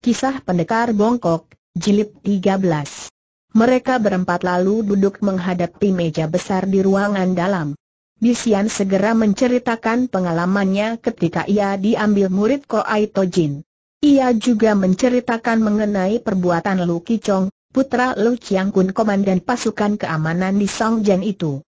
Kisah Pendekar Bongkok, Jilid 13 Mereka berempat lalu duduk menghadapi meja besar di ruangan dalam. Bisian segera menceritakan pengalamannya ketika ia diambil murid Koai Tojin. Ia juga menceritakan mengenai perbuatan Lu Kicong, putra Lu Chiang Kun komandan pasukan keamanan di Songjen itu.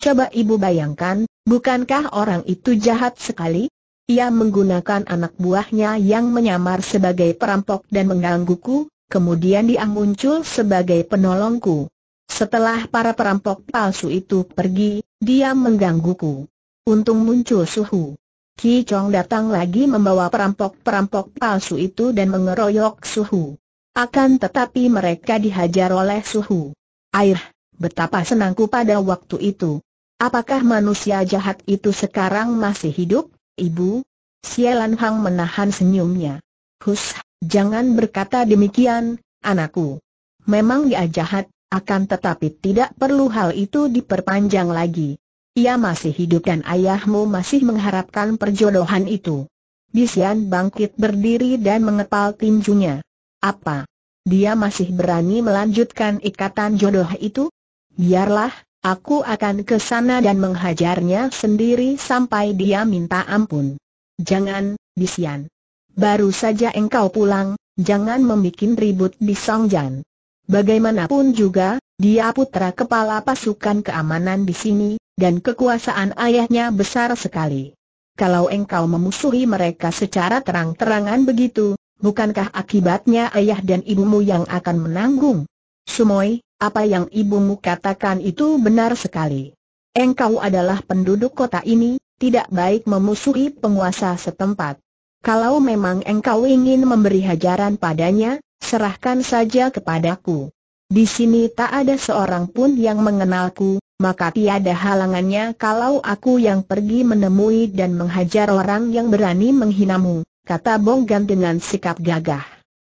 Coba ibu bayangkan, bukankah orang itu jahat sekali? Ia menggunakan anak buahnya yang menyamar sebagai perampok dan menggangguku, kemudian dia muncul sebagai penolongku. Setelah para perampok palsu itu pergi, dia menggangguku. Untung muncul suhu. Ki Chong datang lagi membawa perampok-perampok palsu itu dan mengeroyok suhu. Akan tetapi mereka dihajar oleh suhu. Air, betapa senangku pada waktu itu. Apakah manusia jahat itu sekarang masih hidup? Ibu? Sielan Hang menahan senyumnya. Hus, jangan berkata demikian, anakku. Memang dia jahat, akan tetapi tidak perlu hal itu diperpanjang lagi. Ia masih hidup dan ayahmu masih mengharapkan perjodohan itu. Bisian bangkit berdiri dan mengepal tinjunya. Apa? Dia masih berani melanjutkan ikatan jodoh itu? Biarlah, Aku akan ke sana dan menghajarnya sendiri sampai dia minta ampun. Jangan, Bisian. Baru saja engkau pulang, jangan membuat ribut di Songjan. Bagaimanapun juga, dia putra kepala pasukan keamanan di sini, dan kekuasaan ayahnya besar sekali. Kalau engkau memusuhi mereka secara terang-terangan begitu, bukankah akibatnya ayah dan ibumu yang akan menanggung? Sumoy, apa yang ibumu katakan itu benar sekali. Engkau adalah penduduk kota ini, tidak baik memusuhi penguasa setempat. Kalau memang engkau ingin memberi hajaran padanya, serahkan saja kepadaku. Di sini tak ada seorang pun yang mengenalku, maka tiada halangannya kalau aku yang pergi menemui dan menghajar orang yang berani menghinamu, kata Bonggan dengan sikap gagah.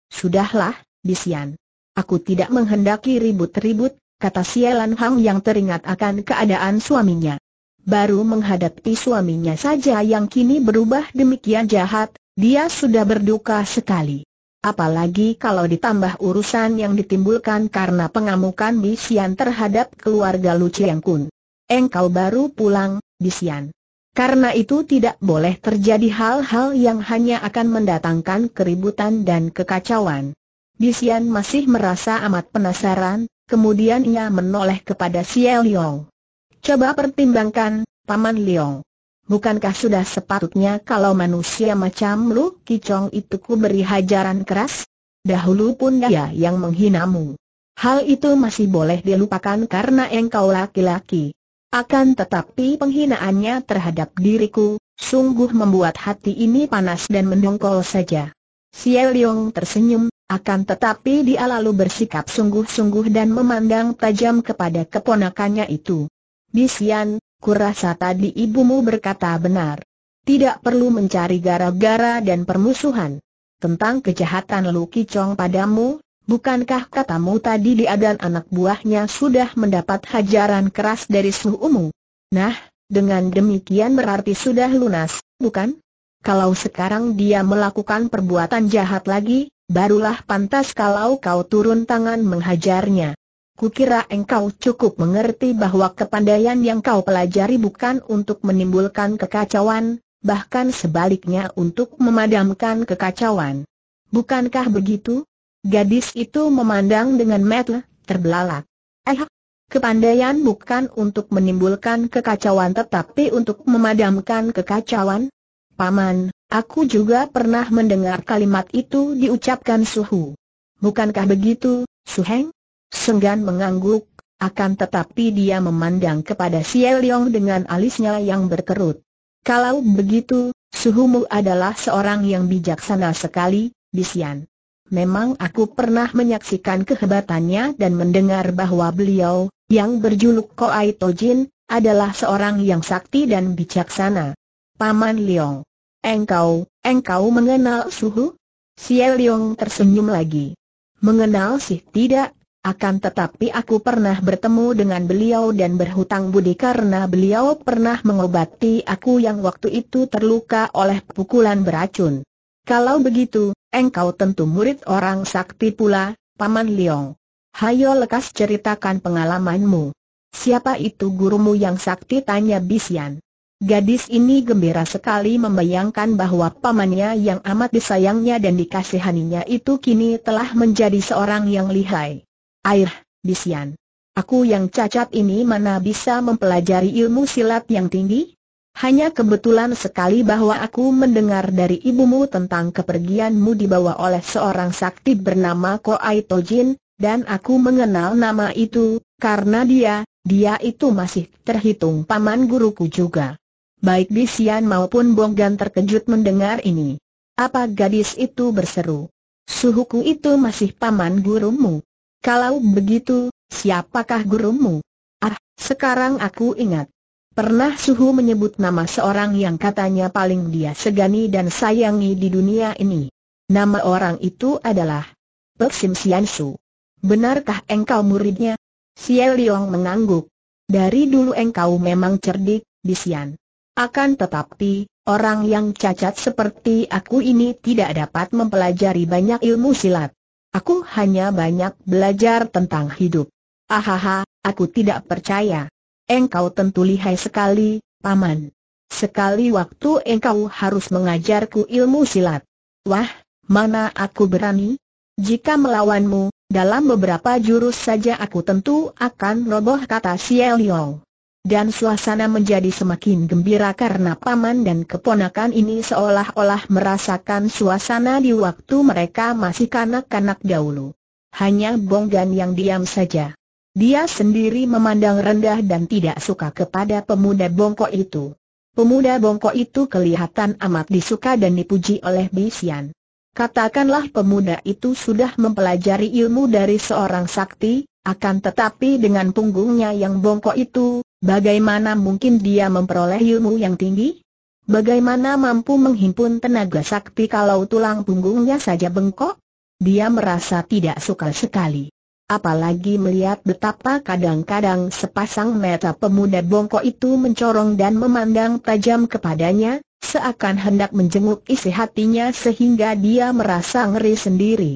Sudahlah, Bisian. Aku tidak menghendaki ribut-ribut, kata Sielan Hang yang teringat akan keadaan suaminya. Baru menghadapi suaminya saja yang kini berubah demikian jahat, dia sudah berduka sekali. Apalagi kalau ditambah urusan yang ditimbulkan karena pengamukan Bisian terhadap keluarga Lu Chiang Kun. Engkau baru pulang, Bisian. Karena itu tidak boleh terjadi hal-hal yang hanya akan mendatangkan keributan dan kekacauan. Bisian masih merasa amat penasaran, kemudian ia menoleh kepada Xie Liong. Coba pertimbangkan, Paman Liong. Bukankah sudah sepatutnya kalau manusia macam lu, Kicong itu ku beri hajaran keras? Dahulu pun dia yang menghinamu. Hal itu masih boleh dilupakan karena engkau laki-laki. Akan tetapi penghinaannya terhadap diriku, sungguh membuat hati ini panas dan mendongkol saja. Xie Liong tersenyum, akan tetapi dia lalu bersikap sungguh-sungguh dan memandang tajam kepada keponakannya itu. Bisian, kurasa tadi ibumu berkata benar. Tidak perlu mencari gara-gara dan permusuhan. Tentang kejahatan Lu Kicong padamu, bukankah katamu tadi di adan anak buahnya sudah mendapat hajaran keras dari suhumu? Nah, dengan demikian berarti sudah lunas, bukan? Kalau sekarang dia melakukan perbuatan jahat lagi, barulah pantas kalau kau turun tangan menghajarnya. Kukira engkau cukup mengerti bahwa kepandaian yang kau pelajari bukan untuk menimbulkan kekacauan, bahkan sebaliknya untuk memadamkan kekacauan. Bukankah begitu? Gadis itu memandang dengan mata terbelalak. Eh, kepandaian bukan untuk menimbulkan kekacauan tetapi untuk memadamkan kekacauan? Paman, Aku juga pernah mendengar kalimat itu diucapkan Suhu. Bukankah begitu, Suheng? Senggan mengangguk, akan tetapi dia memandang kepada Xie Leong dengan alisnya yang berkerut. Kalau begitu, suhumu adalah seorang yang bijaksana sekali, Bisian. Memang aku pernah menyaksikan kehebatannya dan mendengar bahwa beliau, yang berjuluk Koai Tojin, adalah seorang yang sakti dan bijaksana. Paman Leong. Engkau, engkau mengenal suhu? Xie Leong tersenyum lagi. Mengenal sih tidak, akan tetapi aku pernah bertemu dengan beliau dan berhutang budi karena beliau pernah mengobati aku yang waktu itu terluka oleh pukulan beracun. Kalau begitu, engkau tentu murid orang sakti pula, Paman Liong. Hayo lekas ceritakan pengalamanmu. Siapa itu gurumu yang sakti tanya Bisian. Gadis ini gembira sekali membayangkan bahwa pamannya yang amat disayangnya dan dikasihaninya itu kini telah menjadi seorang yang lihai. Air, Bisian. Aku yang cacat ini mana bisa mempelajari ilmu silat yang tinggi? Hanya kebetulan sekali bahwa aku mendengar dari ibumu tentang kepergianmu dibawa oleh seorang sakti bernama Koai Tojin, dan aku mengenal nama itu, karena dia, dia itu masih terhitung paman guruku juga. Baik Bisian maupun Bonggan terkejut mendengar ini. Apa gadis itu berseru? Suhuku itu masih paman gurumu. Kalau begitu, siapakah gurumu? Ah, sekarang aku ingat. Pernah Suhu menyebut nama seorang yang katanya paling dia segani dan sayangi di dunia ini. Nama orang itu adalah Peksim Siansu. Benarkah engkau muridnya? Siel Liong mengangguk. Dari dulu engkau memang cerdik, Bisian. Akan tetapi, orang yang cacat seperti aku ini tidak dapat mempelajari banyak ilmu silat. Aku hanya banyak belajar tentang hidup. Ahaha, aku tidak percaya. Engkau tentu lihai sekali, Paman. Sekali waktu engkau harus mengajarku ilmu silat. Wah, mana aku berani? Jika melawanmu, dalam beberapa jurus saja aku tentu akan roboh kata Xiao Liong. Dan suasana menjadi semakin gembira karena paman dan keponakan ini seolah-olah merasakan suasana di waktu mereka masih kanak-kanak dahulu. Hanya Bonggan yang diam saja. Dia sendiri memandang rendah dan tidak suka kepada pemuda bongkok itu. Pemuda bongkok itu kelihatan amat disuka dan dipuji oleh Bisian. Katakanlah pemuda itu sudah mempelajari ilmu dari seorang sakti, akan tetapi dengan punggungnya yang bongkok itu, bagaimana mungkin dia memperoleh ilmu yang tinggi? Bagaimana mampu menghimpun tenaga sakti kalau tulang punggungnya saja bengkok? Dia merasa tidak suka sekali. Apalagi melihat betapa kadang-kadang sepasang mata pemuda bongkok itu mencorong dan memandang tajam kepadanya, seakan hendak menjenguk isi hatinya sehingga dia merasa ngeri sendiri.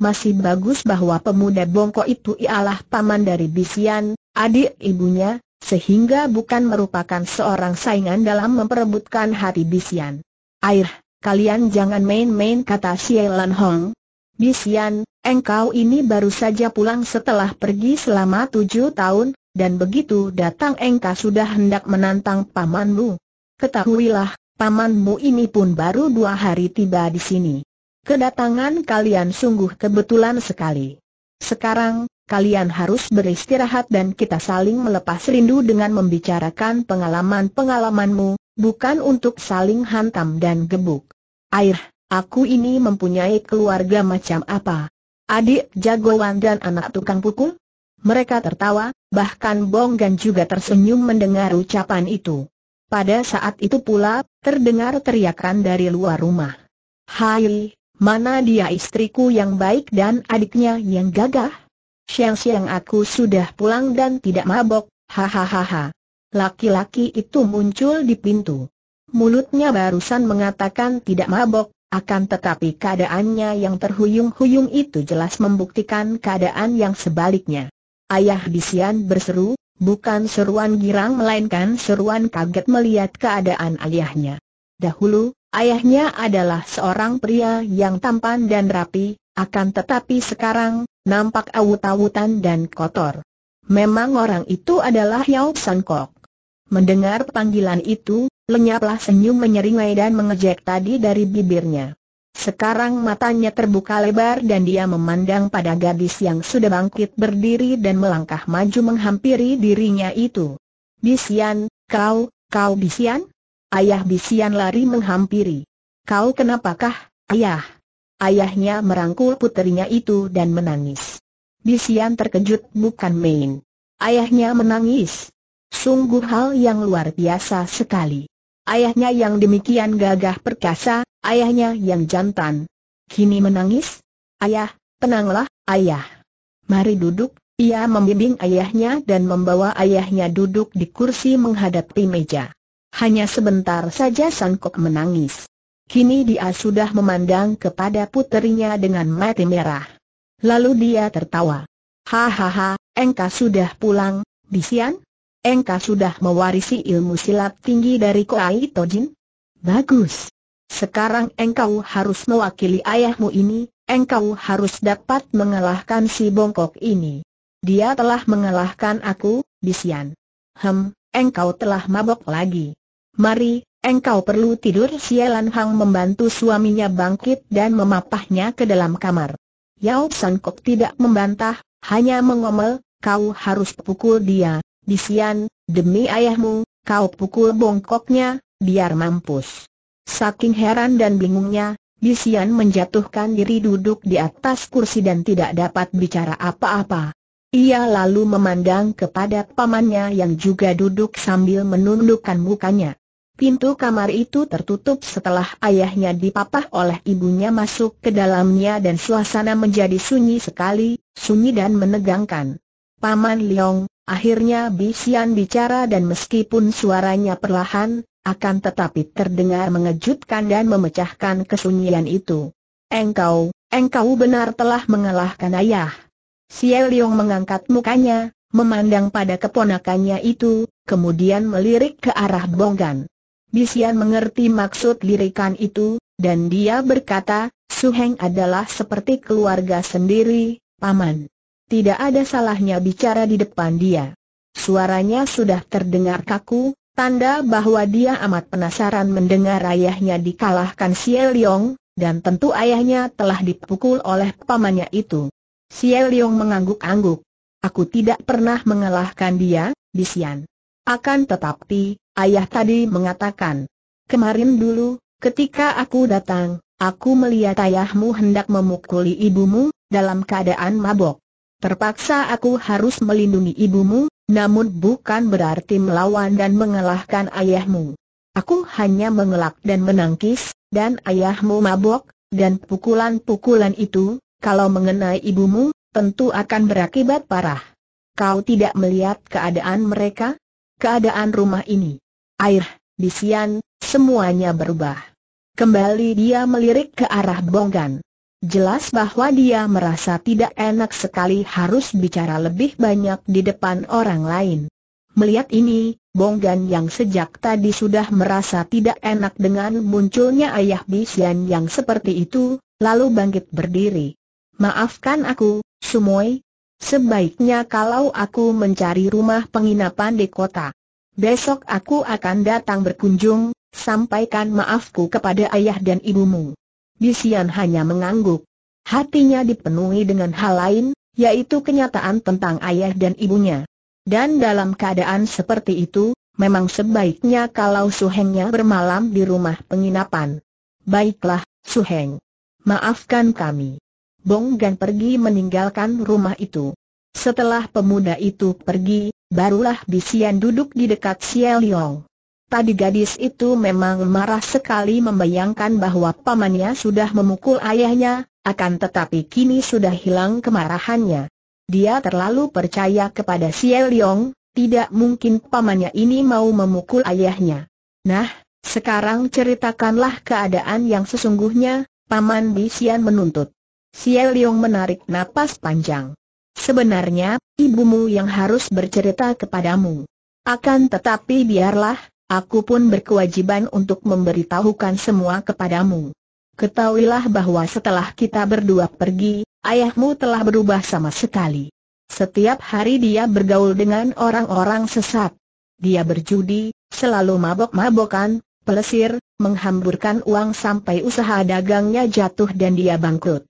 Masih bagus bahwa pemuda bongkok itu ialah paman dari Bisian, adik ibunya, sehingga bukan merupakan seorang saingan dalam memperebutkan hati Bisian. Air, kalian jangan main-main kata Xielan Hong. Bisian, engkau ini baru saja pulang setelah pergi selama tujuh tahun, dan begitu datang engkau sudah hendak menantang pamanmu. Ketahuilah, pamanmu ini pun baru dua hari tiba di sini. Kedatangan kalian sungguh kebetulan sekali. Sekarang, kalian harus beristirahat dan kita saling melepas rindu dengan membicarakan pengalaman-pengalamanmu, bukan untuk saling hantam dan gebuk. Air, aku ini mempunyai keluarga macam apa? Adik jagoan dan anak tukang pukul? Mereka tertawa, bahkan Bonggan juga tersenyum mendengar ucapan itu. Pada saat itu pula, terdengar teriakan dari luar rumah. Hai, Mana dia istriku yang baik dan adiknya yang gagah? Siang-siang aku sudah pulang dan tidak mabok, hahaha. Laki-laki itu muncul di pintu. Mulutnya barusan mengatakan tidak mabok, akan tetapi keadaannya yang terhuyung-huyung itu jelas membuktikan keadaan yang sebaliknya. Ayah Bisian berseru, bukan seruan girang melainkan seruan kaget melihat keadaan ayahnya. Dahulu, Ayahnya adalah seorang pria yang tampan dan rapi, akan tetapi sekarang, nampak awut-awutan dan kotor. Memang orang itu adalah Yao San Kok. Mendengar panggilan itu, lenyaplah senyum menyeringai dan mengejek tadi dari bibirnya. Sekarang matanya terbuka lebar dan dia memandang pada gadis yang sudah bangkit berdiri dan melangkah maju menghampiri dirinya itu. Bisian, kau, kau Bisian? Ayah Bisian lari menghampiri. Kau kenapakah, ayah? Ayahnya merangkul puterinya itu dan menangis. Bisian terkejut bukan main. Ayahnya menangis. Sungguh hal yang luar biasa sekali. Ayahnya yang demikian gagah perkasa, ayahnya yang jantan. Kini menangis? Ayah, tenanglah, ayah. Mari duduk, ia membimbing ayahnya dan membawa ayahnya duduk di kursi menghadapi meja. Hanya sebentar saja San Kok menangis. Kini dia sudah memandang kepada puterinya dengan mati merah. Lalu dia tertawa. Hahaha, engkau sudah pulang, Bisian? Engkau sudah mewarisi ilmu silat tinggi dari Koai Tojin? Bagus. Sekarang engkau harus mewakili ayahmu ini, engkau harus dapat mengalahkan si bongkok ini. Dia telah mengalahkan aku, Bisian. Hem, engkau telah mabok lagi. Mari, engkau perlu tidur Sielan Hang membantu suaminya bangkit dan memapahnya ke dalam kamar. Yao San Kok tidak membantah, hanya mengomel, kau harus pukul dia, Bisian, demi ayahmu, kau pukul bongkoknya, biar mampus. Saking heran dan bingungnya, Bisian menjatuhkan diri duduk di atas kursi dan tidak dapat bicara apa-apa. Ia lalu memandang kepada pamannya yang juga duduk sambil menundukkan mukanya. Pintu kamar itu tertutup setelah ayahnya dipapah oleh ibunya masuk ke dalamnya dan suasana menjadi sunyi sekali, sunyi dan menegangkan. Paman Liong, akhirnya Bisian bicara dan meskipun suaranya perlahan, akan tetapi terdengar mengejutkan dan memecahkan kesunyian itu. Engkau, engkau benar telah mengalahkan ayah. Siel Liong mengangkat mukanya, memandang pada keponakannya itu, kemudian melirik ke arah Bonggan. Bisian mengerti maksud lirikan itu, dan dia berkata, Suheng adalah seperti keluarga sendiri, Paman. Tidak ada salahnya bicara di depan dia. Suaranya sudah terdengar kaku, tanda bahwa dia amat penasaran mendengar ayahnya dikalahkan Xie Liong, dan tentu ayahnya telah dipukul oleh pamannya itu. Xie Liong mengangguk-angguk. Aku tidak pernah mengalahkan dia, Bisian. Akan tetapi, Ayah tadi mengatakan, kemarin dulu, ketika aku datang, aku melihat ayahmu hendak memukuli ibumu, dalam keadaan mabok. Terpaksa aku harus melindungi ibumu, namun bukan berarti melawan dan mengalahkan ayahmu. Aku hanya mengelak dan menangkis, dan ayahmu mabok, dan pukulan-pukulan itu, kalau mengenai ibumu, tentu akan berakibat parah. Kau tidak melihat keadaan mereka? Keadaan rumah ini air, bisian, semuanya berubah. Kembali dia melirik ke arah Bonggan. Jelas bahwa dia merasa tidak enak sekali harus bicara lebih banyak di depan orang lain. Melihat ini, Bonggan yang sejak tadi sudah merasa tidak enak dengan munculnya ayah Bisian yang seperti itu, lalu bangkit berdiri. Maafkan aku, Sumoy. Sebaiknya kalau aku mencari rumah penginapan di kota. Besok aku akan datang berkunjung, sampaikan maafku kepada ayah dan ibumu. Bisian hanya mengangguk. Hatinya dipenuhi dengan hal lain, yaitu kenyataan tentang ayah dan ibunya. Dan dalam keadaan seperti itu, memang sebaiknya kalau Suhengnya bermalam di rumah penginapan. Baiklah, Suheng. Maafkan kami. Bong Gan pergi meninggalkan rumah itu. Setelah pemuda itu pergi, barulah Bisian duduk di dekat Xie Liong. Tadi gadis itu memang marah sekali membayangkan bahwa pamannya sudah memukul ayahnya, akan tetapi kini sudah hilang kemarahannya. Dia terlalu percaya kepada Xie Liong, tidak mungkin pamannya ini mau memukul ayahnya. Nah, sekarang ceritakanlah keadaan yang sesungguhnya, Paman Bisian menuntut. Xie Liong menarik napas panjang. Sebenarnya, ibumu yang harus bercerita kepadamu. Akan tetapi biarlah, aku pun berkewajiban untuk memberitahukan semua kepadamu. Ketahuilah bahwa setelah kita berdua pergi, ayahmu telah berubah sama sekali. Setiap hari dia bergaul dengan orang-orang sesat. Dia berjudi, selalu mabok-mabokan, pelesir, menghamburkan uang sampai usaha dagangnya jatuh dan dia bangkrut.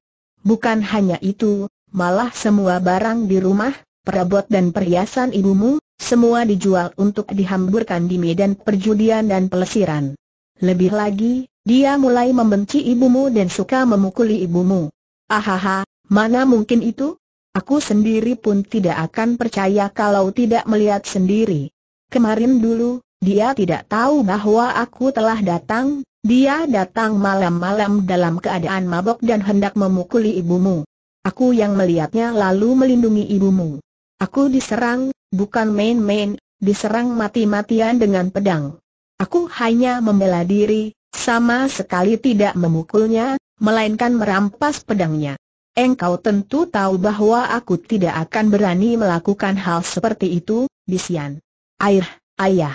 Bukan hanya itu, malah semua barang di rumah, perabot dan perhiasan ibumu, semua dijual untuk dihamburkan di medan perjudian dan pelesiran. Lebih lagi, dia mulai membenci ibumu dan suka memukuli ibumu. Ahaha, mana mungkin itu? Aku sendiri pun tidak akan percaya kalau tidak melihat sendiri. Kemarin dulu, dia tidak tahu bahwa aku telah datang, dia datang malam-malam dalam keadaan mabok dan hendak memukuli ibumu. Aku yang melihatnya lalu melindungi ibumu. Aku diserang, bukan main-main, diserang mati-matian dengan pedang. Aku hanya membela diri, sama sekali tidak memukulnya, melainkan merampas pedangnya. Engkau tentu tahu bahwa aku tidak akan berani melakukan hal seperti itu, Bisian. Air, ayah.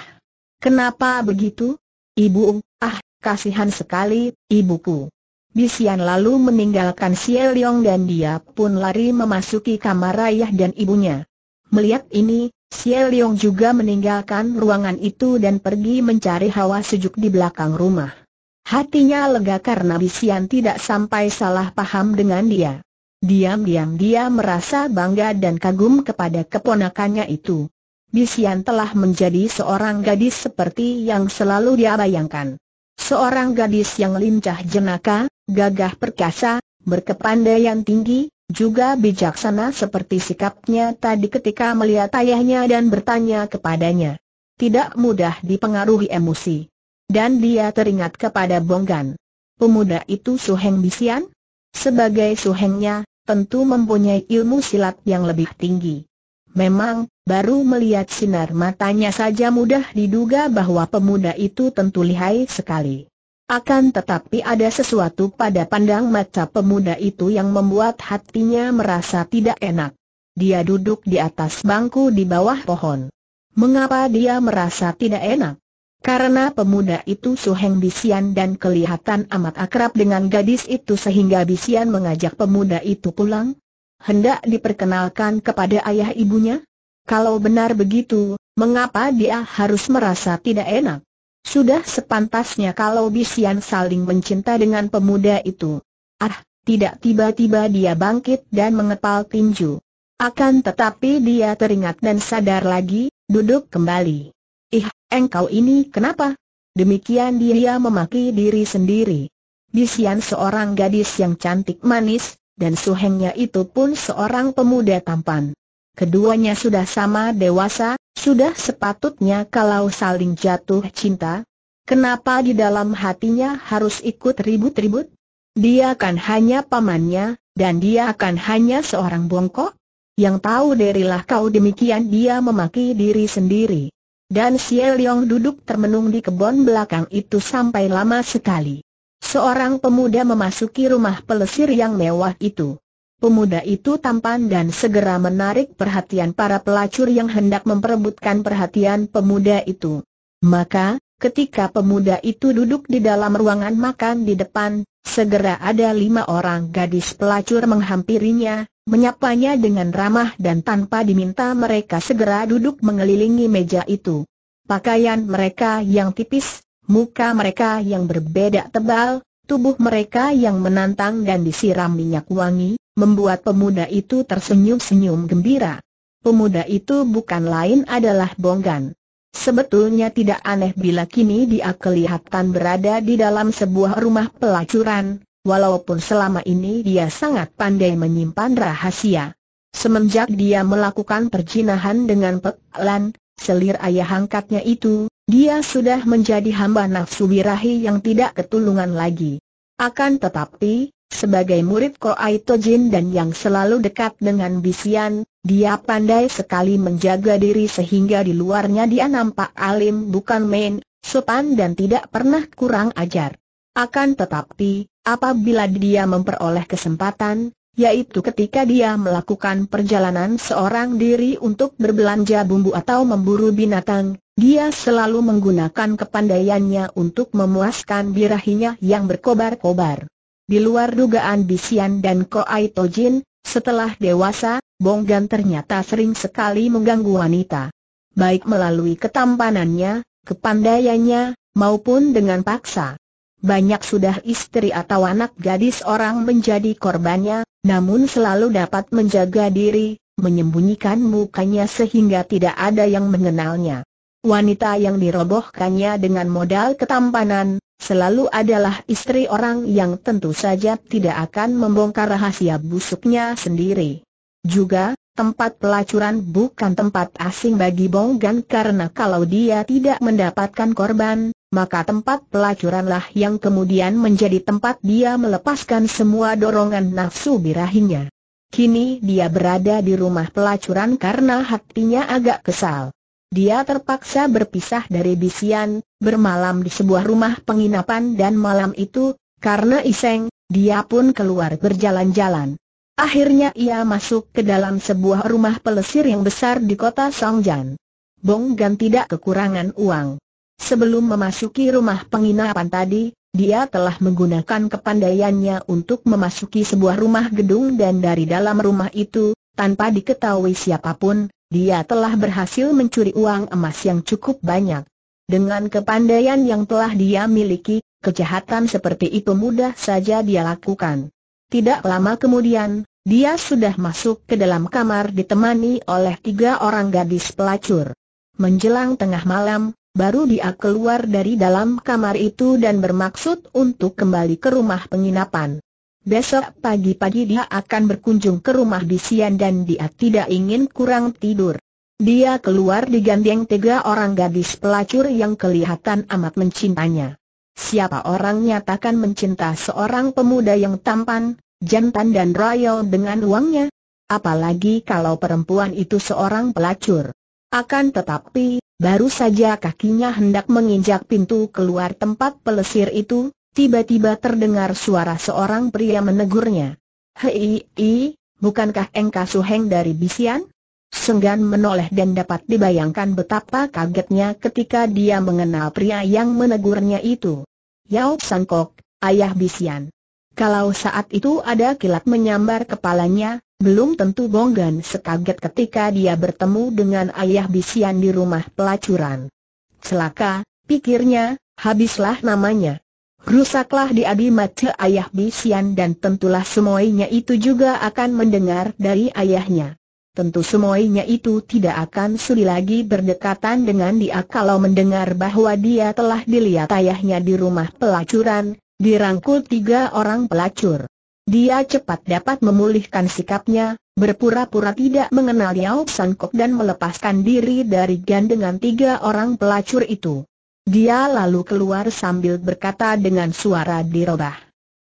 Kenapa begitu? Ibu, ah, kasihan sekali, ibuku. Bisian lalu meninggalkan Siel Leong dan dia pun lari memasuki kamar ayah dan ibunya. Melihat ini, Siel Leong juga meninggalkan ruangan itu dan pergi mencari hawa sejuk di belakang rumah. Hatinya lega karena Bisian tidak sampai salah paham dengan dia. Diam-diam dia merasa bangga dan kagum kepada keponakannya itu. Bisian telah menjadi seorang gadis seperti yang selalu dia bayangkan. Seorang gadis yang lincah jenaka, gagah perkasa, berkepandaian tinggi, juga bijaksana seperti sikapnya tadi ketika melihat ayahnya dan bertanya kepadanya. Tidak mudah dipengaruhi emosi. Dan dia teringat kepada Bonggan. Pemuda itu Suheng Bisian? Sebagai Suhengnya, tentu mempunyai ilmu silat yang lebih tinggi. Memang, baru melihat sinar matanya saja mudah diduga bahwa pemuda itu tentu lihai sekali. Akan tetapi ada sesuatu pada pandang mata pemuda itu yang membuat hatinya merasa tidak enak. Dia duduk di atas bangku di bawah pohon. Mengapa dia merasa tidak enak? Karena pemuda itu Suheng Bisian dan kelihatan amat akrab dengan gadis itu sehingga Bisian mengajak pemuda itu pulang? Hendak diperkenalkan kepada ayah ibunya? Kalau benar begitu, mengapa dia harus merasa tidak enak? Sudah sepantasnya kalau Bisian saling mencinta dengan pemuda itu. Ah, tidak tiba-tiba dia bangkit dan mengepal tinju. Akan tetapi dia teringat dan sadar lagi, duduk kembali. Ih, engkau ini kenapa? Demikian dia memaki diri sendiri. Bisian seorang gadis yang cantik manis, dan suhengnya itu pun seorang pemuda tampan. Keduanya sudah sama dewasa, sudah sepatutnya kalau saling jatuh cinta. Kenapa di dalam hatinya harus ikut ribut-ribut? Dia kan hanya pamannya, dan dia akan hanya seorang bongkok? Yang tahu darilah kau demikian dia memaki diri sendiri. Dan Xie Leong duduk termenung di kebun belakang itu sampai lama sekali. Seorang pemuda memasuki rumah pelesir yang mewah itu. Pemuda itu tampan dan segera menarik perhatian para pelacur yang hendak memperebutkan perhatian pemuda itu. Maka, ketika pemuda itu duduk di dalam ruangan makan di depan, segera ada lima orang gadis pelacur menghampirinya, menyapanya dengan ramah dan tanpa diminta mereka segera duduk mengelilingi meja itu. Pakaian mereka yang tipis, muka mereka yang berbeda tebal, tubuh mereka yang menantang dan disiram minyak wangi, membuat pemuda itu tersenyum-senyum gembira. Pemuda itu bukan lain adalah Bonggan. Sebetulnya tidak aneh bila kini dia kelihatan berada di dalam sebuah rumah pelacuran, walaupun selama ini dia sangat pandai menyimpan rahasia. Semenjak dia melakukan perjinahan dengan Pek Lan, selir ayah angkatnya itu, dia sudah menjadi hamba nafsu birahi yang tidak ketulungan lagi. Akan tetapi, sebagai murid Ko Tojin dan yang selalu dekat dengan Bisian, dia pandai sekali menjaga diri sehingga di luarnya dia nampak alim bukan main, sopan dan tidak pernah kurang ajar. Akan tetapi, apabila dia memperoleh kesempatan, yaitu ketika dia melakukan perjalanan seorang diri untuk berbelanja bumbu atau memburu binatang, dia selalu menggunakan kepandaiannya untuk memuaskan birahinya yang berkobar-kobar. Di luar dugaan Bisian dan Koai Tojin, setelah dewasa, Bonggan ternyata sering sekali mengganggu wanita. Baik melalui ketampanannya, kepandaiannya, maupun dengan paksa. Banyak sudah istri atau anak gadis orang menjadi korbannya, namun selalu dapat menjaga diri, menyembunyikan mukanya sehingga tidak ada yang mengenalnya. Wanita yang dirobohkannya dengan modal ketampanan, selalu adalah istri orang yang tentu saja tidak akan membongkar rahasia busuknya sendiri. Juga, tempat pelacuran bukan tempat asing bagi Bonggan karena kalau dia tidak mendapatkan korban, maka tempat pelacuranlah yang kemudian menjadi tempat dia melepaskan semua dorongan nafsu birahinya. Kini dia berada di rumah pelacuran karena hatinya agak kesal. dia terpaksa berpisah dari Bisian, bermalam di sebuah rumah penginapan dan malam itu, karena iseng, dia pun keluar berjalan-jalan. Akhirnya ia masuk ke dalam sebuah rumah pelesir yang besar di kota Songjan. Bong Gan tidak kekurangan uang. Sebelum memasuki rumah penginapan tadi, dia telah menggunakan kepandaiannya untuk memasuki sebuah rumah gedung dan dari dalam rumah itu, tanpa diketahui siapa pun, dia telah berhasil mencuri uang emas yang cukup banyak. Dengan kepandaian yang telah dia miliki, kejahatan seperti itu mudah saja dia lakukan. Tidak lama kemudian, dia sudah masuk ke dalam kamar ditemani oleh tiga orang gadis pelacur. Menjelang tengah malam, baru dia keluar dari dalam kamar itu dan bermaksud untuk kembali ke rumah penginapan. Besok pagi-pagi dia akan berkunjung ke rumah Bisian dan dia tidak ingin kurang tidur. Dia keluar digandeng tiga orang gadis pelacur yang kelihatan amat mencintanya. Siapa orang nyatakan mencinta seorang pemuda yang tampan, jantan dan royal dengan uangnya? Apalagi kalau perempuan itu seorang pelacur. Akan tetapi, baru saja kakinya hendak menginjak pintu keluar tempat pelesir itu, tiba-tiba terdengar suara seorang pria menegurnya. Hei, bukankah engkau suheng dari Bisian? Senggan menoleh dan dapat dibayangkan betapa kagetnya ketika dia mengenal pria yang menegurnya itu. Yao Sangkok, ayah Bisian. Kalau saat itu ada kilat menyambar kepalanya, belum tentu Bonggan sekaget ketika dia bertemu dengan ayah Bisian di rumah pelacuran. Celaka, pikirnya, habislah namanya. Rusaklah di adi mata ayah Bisian dan tentulah semuanya itu juga akan mendengar dari ayahnya. Tentu semuanya itu tidak akan sudi lagi berdekatan dengan dia kalau mendengar bahwa dia telah dilihat ayahnya di rumah pelacuran, dirangkul tiga orang pelacur. Dia cepat dapat memulihkan sikapnya, berpura-pura tidak mengenal Yao Kok dan melepaskan diri dari gandengan tiga orang pelacur itu. Dia lalu keluar sambil berkata dengan suara dirobah.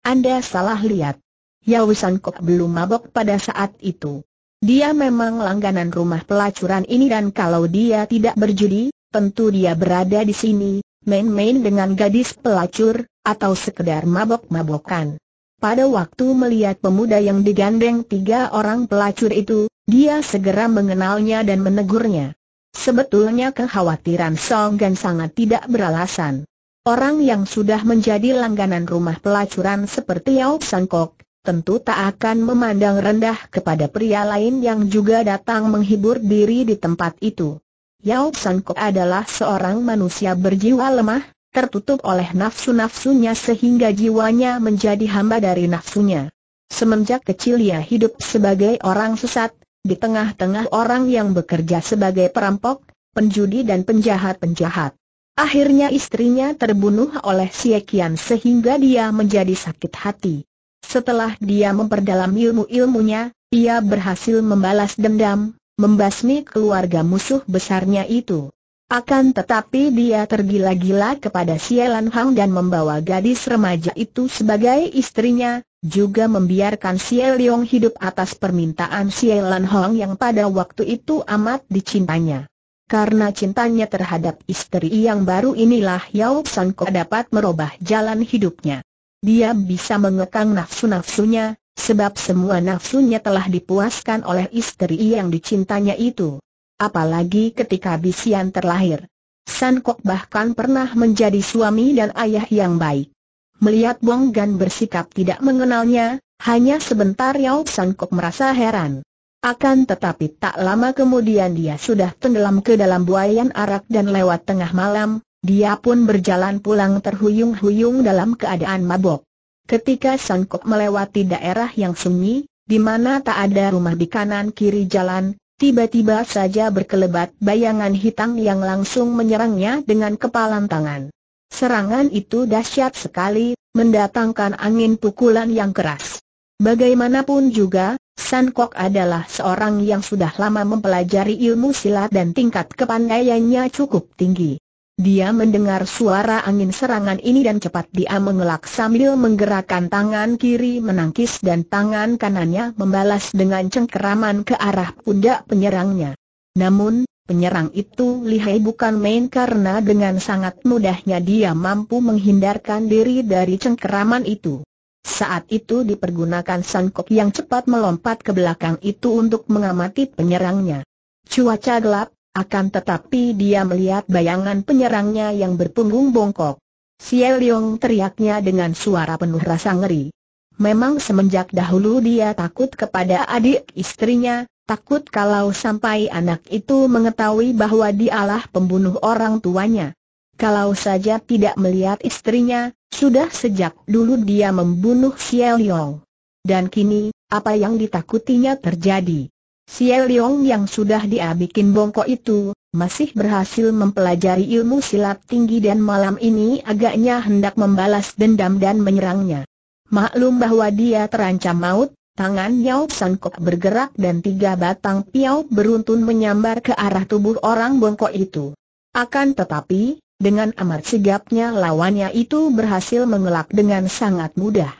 Anda salah lihat. Yao Kok belum mabok pada saat itu. Dia memang langganan rumah pelacuran ini dan kalau dia tidak berjudi, tentu dia berada di sini, main-main dengan gadis pelacur, atau sekedar mabok-mabokan. Pada waktu melihat pemuda yang digandeng tiga orang pelacur itu, dia segera mengenalnya dan menegurnya. Sebetulnya kekhawatiran Song Gan sangat tidak beralasan. Orang yang sudah menjadi langganan rumah pelacuran seperti Yao Sangkok, tentu tak akan memandang rendah kepada pria lain yang juga datang menghibur diri di tempat itu. Yao San Kok adalah seorang manusia berjiwa lemah, tertutup oleh nafsu-nafsunya sehingga jiwanya menjadi hamba dari nafsunya. Semenjak kecil ia hidup sebagai orang sesat, di tengah-tengah orang yang bekerja sebagai perampok, penjudi dan penjahat-penjahat. Akhirnya istrinya terbunuh oleh Siekian sehingga dia menjadi sakit hati. Setelah dia memperdalam ilmu-ilmunya, ia berhasil membalas dendam, membasmi keluarga musuh besarnya itu. Akan tetapi dia tergila-gila kepada Sielan Hang dan membawa gadis remaja itu sebagai istrinya, juga membiarkan Siel Leong hidup atas permintaan Sielan Hang yang pada waktu itu amat dicintanya. Karena cintanya terhadap istri yang baru inilah Yao San Ko dapat merubah jalan hidupnya dia bisa mengekang nafsu-nafsunya, sebab semua nafsunya telah dipuaskan oleh istri yang dicintanya itu. Apalagi ketika Bisian terlahir. San Kok bahkan pernah menjadi suami dan ayah yang baik. Melihat Bong Gan bersikap tidak mengenalnya, hanya sebentar Yao San Kok merasa heran. Akan tetapi tak lama kemudian dia sudah tenggelam ke dalam buayan arak dan lewat tengah malam, dia pun berjalan pulang terhuyung-huyung dalam keadaan mabok. Ketika Sangkok melewati daerah yang sunyi, di mana tak ada rumah di kanan kiri jalan, tiba-tiba saja berkelebat bayangan hitam yang langsung menyerangnya dengan kepalan tangan. Serangan itu dahsyat sekali, mendatangkan angin pukulan yang keras. Bagaimanapun juga, San Kok adalah seorang yang sudah lama mempelajari ilmu silat dan tingkat kepandaiannya cukup tinggi. Dia mendengar suara angin serangan ini dan cepat dia mengelak sambil menggerakkan tangan kiri menangkis dan tangan kanannya membalas dengan cengkeraman ke arah pundak penyerangnya. Namun, Penyerang itu lihai bukan main karena dengan sangat mudahnya dia mampu menghindarkan diri dari cengkeraman itu. Saat itu dipergunakan Sankok yang cepat melompat ke belakang itu untuk mengamati penyerangnya. Cuaca gelap, akan tetapi dia melihat bayangan penyerangnya yang berpunggung bongkok. Siel Leong teriaknya dengan suara penuh rasa ngeri. Memang semenjak dahulu dia takut kepada adik istrinya, Takut kalau sampai anak itu mengetahui bahwa dialah pembunuh orang tuanya. Kalau saja tidak melihat istrinya, sudah sejak dulu dia membunuh Xiao Liong. Dan kini, apa yang ditakutinya terjadi. Xiao Liong yang sudah dia bikin bongkok itu, masih berhasil mempelajari ilmu silat tinggi dan malam ini agaknya hendak membalas dendam dan menyerangnya. Maklum bahwa dia terancam maut, Tangan Yao San Kok bergerak dan tiga batang piau beruntun menyambar ke arah tubuh orang bongkok itu. Akan tetapi, dengan amat sigapnya lawannya itu berhasil mengelak dengan sangat mudah.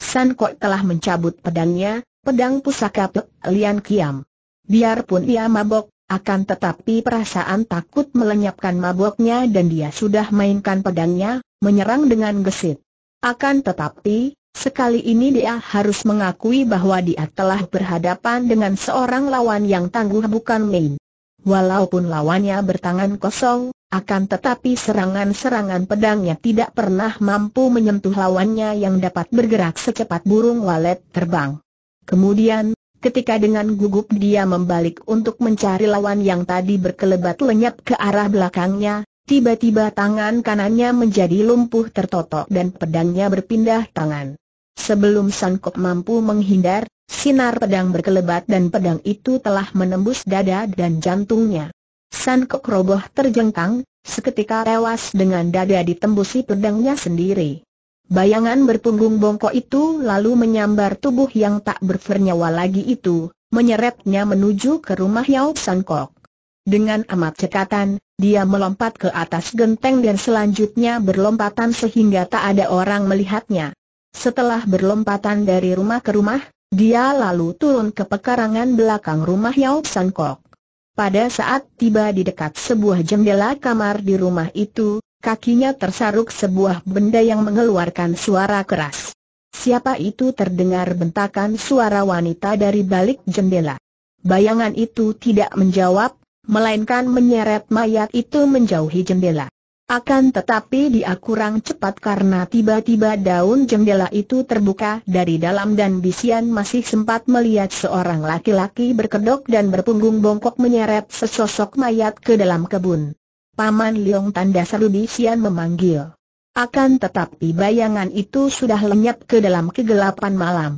San Kok telah mencabut pedangnya, pedang pusaka Pek Lian Kiam. Biarpun ia mabok, akan tetapi perasaan takut melenyapkan maboknya dan dia sudah mainkan pedangnya, menyerang dengan gesit. Akan tetapi, Sekali ini dia harus mengakui bahwa dia telah berhadapan dengan seorang lawan yang tangguh bukan main. Walaupun lawannya bertangan kosong, akan tetapi serangan-serangan pedangnya tidak pernah mampu menyentuh lawannya yang dapat bergerak secepat burung walet terbang. Kemudian, ketika dengan gugup dia membalik untuk mencari lawan yang tadi berkelebat lenyap ke arah belakangnya, tiba-tiba tangan kanannya menjadi lumpuh tertotok dan pedangnya berpindah tangan. Sebelum San Kok mampu menghindar, sinar pedang berkelebat dan pedang itu telah menembus dada dan jantungnya. San Kok roboh terjengkang, seketika tewas dengan dada ditembusi pedangnya sendiri. Bayangan berpunggung bongkok itu lalu menyambar tubuh yang tak bernyawa lagi itu, menyeretnya menuju ke rumah Yao San Kok. Dengan amat cekatan, dia melompat ke atas genteng dan selanjutnya berlompatan sehingga tak ada orang melihatnya. Setelah berlompatan dari rumah ke rumah, dia lalu turun ke pekarangan belakang rumah Yao San Kok. Pada saat tiba di dekat sebuah jendela kamar di rumah itu, kakinya tersaruk sebuah benda yang mengeluarkan suara keras. Siapa itu terdengar bentakan suara wanita dari balik jendela. Bayangan itu tidak menjawab, melainkan menyeret mayat itu menjauhi jendela. Akan tetapi dia kurang cepat karena tiba-tiba daun jendela itu terbuka dari dalam dan Bisian masih sempat melihat seorang laki-laki berkedok dan berpunggung bongkok menyeret sesosok mayat ke dalam kebun. Paman Liong tanda seru Bisian memanggil. Akan tetapi bayangan itu sudah lenyap ke dalam kegelapan malam.